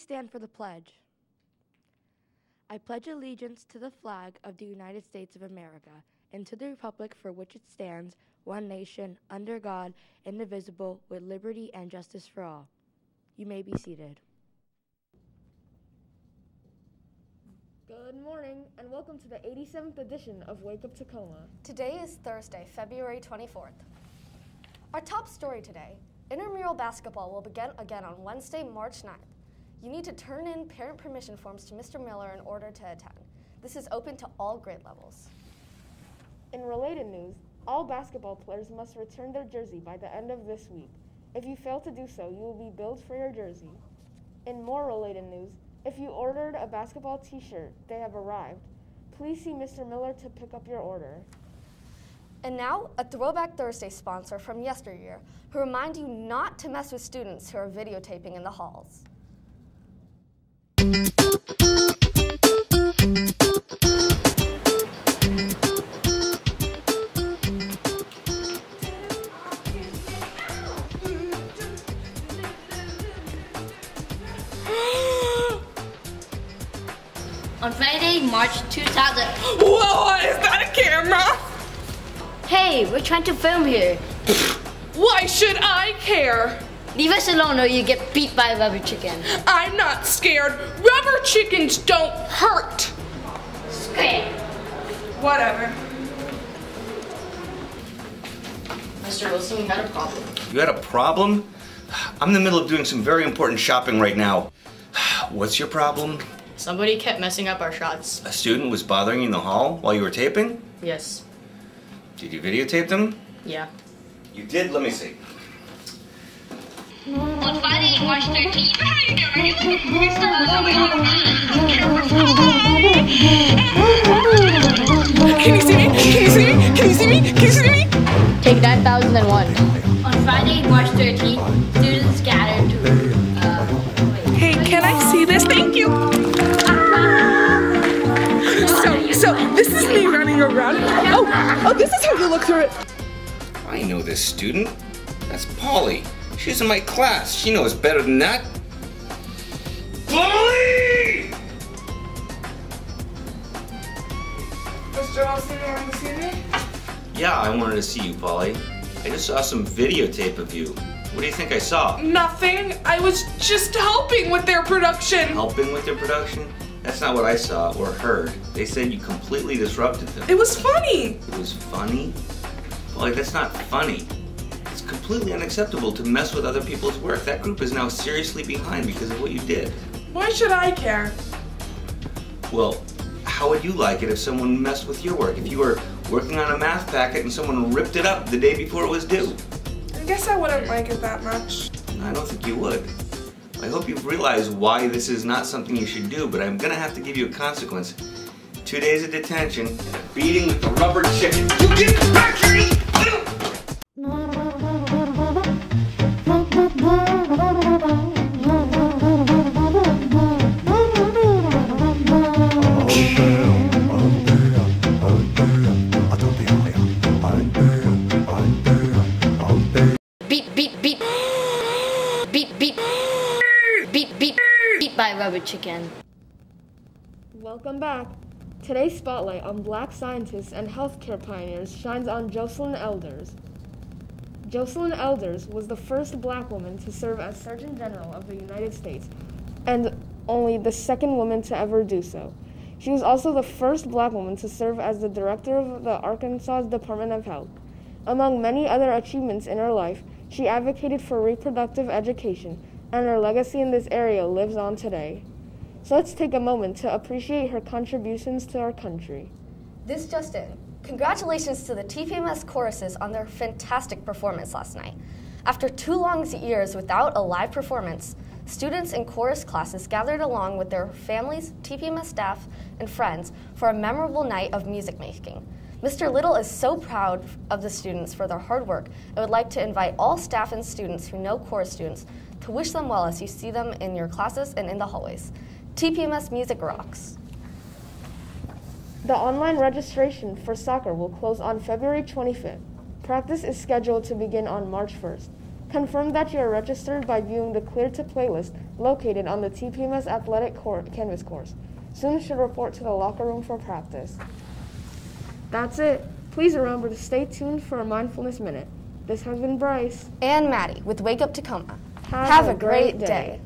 Please stand for the pledge. I pledge allegiance to the flag of the United States of America and to the republic for which it stands, one nation, under God, indivisible, with liberty and justice for all. You may be seated. Good morning, and welcome to the 87th edition of Wake Up Takoma. Today is Thursday, February 24th. Our top story today intramural basketball will begin again on Wednesday, March 9th. You need to turn in parent permission forms to Mr. Miller in order to attend. This is open to all grade levels. In related news, all basketball players must return their jersey by the end of this week. If you fail to do so, you will be billed for your jersey. In more related news, if you ordered a basketball t shirt, they have arrived. Please see Mr. Miller to pick up your order. And now, a Throwback Thursday sponsor from yesteryear who remind you not to mess with students who are videotaping in the halls. On Friday, March 2000. Whoa, is that a camera? Hey, we're trying to film here. Why should I care? Leave us alone or you get beat by a rubber chicken. I'm not scared. Rubber chickens don't hurt. Great. Whatever. Mr. Wilson, we had a problem. You had a problem? I'm in the middle of doing some very important shopping right now. What's your problem? Somebody kept messing up our shots. A student was bothering you in the hall while you were taping? Yes. Did you videotape them? Yeah. You did? Let me see. On Friday, March 13th. Can you see me? Can you see me? Can you see me? Can you see me? Take 9001. On Friday, March 13th, students gathered to. Uh, wait. Hey, can I see this? Thank you. So, so this is me running around. Oh, oh, this is how you look through it. I know this student. That's Polly. She's in my class. She knows better than that. Polly! Mr. Wilson, you want to see me? Yeah, I wanted to see you, Polly. I just saw some videotape of you. What do you think I saw? Nothing. I was just helping with their production. Helping with their production? That's not what I saw or heard. They said you completely disrupted them. It was funny. It was funny? Polly, that's not funny. It's completely unacceptable to mess with other people's work. That group is now seriously behind because of what you did. Why should I care? Well, how would you like it if someone messed with your work? If you were working on a math packet and someone ripped it up the day before it was due? I guess I wouldn't like it that much. I don't think you would. I hope you've realized why this is not something you should do, but I'm gonna have to give you a consequence. Two days of detention and a beating with the rubber chicken. Beat, beat. Beat, beat. Beat by rubber chicken. Welcome back. Today's spotlight on black scientists and healthcare pioneers shines on Joycelyn Elders. Joycelyn Elders was the first black woman to serve as Surgeon General of the United States and only the second woman to ever do so. She was also the first black woman to serve as the director of the Arkansas Department of Health. Among many other achievements in her life, she advocated for reproductive education, and her legacy in this area lives on today. So let's take a moment to appreciate her contributions to our country. This just in. Congratulations to the TPMS choruses on their fantastic performance last night. After two long years without a live performance, students in chorus classes gathered along with their families, TPMS staff, and friends for a memorable night of music making. Mr. Little is so proud of the students for their hard work and would like to invite all staff and students who know chorus students to wish them well as you see them in your classes and in the hallways. TPMS Music Rocks. The online registration for soccer will close on February 25th. Practice is scheduled to begin on March 1st. Confirm that you are registered by viewing the Clear to playlist located on the TPMS Athletic court, Canvas course. Soon should report to the locker room for practice. That's it. Please remember to stay tuned for a mindfulness minute. This has been Bryce. And Maddie with Wake Up Takoma. Have Have a a great great day. day.